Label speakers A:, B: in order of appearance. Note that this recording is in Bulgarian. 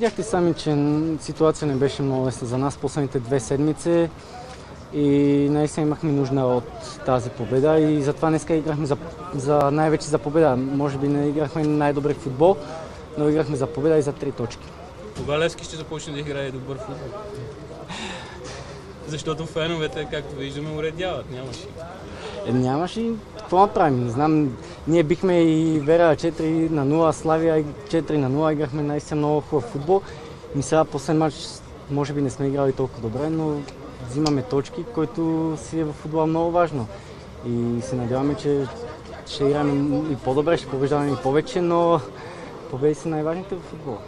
A: Видяхте сами, че ситуация не беше много лесна за нас последните две седмици и наистина имахме нужда от тази победа и затова днес играхме за, за, най-вече за победа. Може би не играхме най-добър футбол, но играхме за победа и за три точки.
B: Кога Левски ще започне да играе добър футбол? Защото феновете, както виждаме, уредяват. Нямаше.
A: Е, нямаше какво направим? Не знам, ние бихме и Вера 4 на 0, Славия 4 на 0, играхме наистина много хубав футбол. И сега последен матч може би не сме играли толкова добре, но взимаме точки, който си е в футбола много важно. И се надяваме, че ще играем и по-добре, ще побеждаваме и повече, но победи са най-важните в футбола.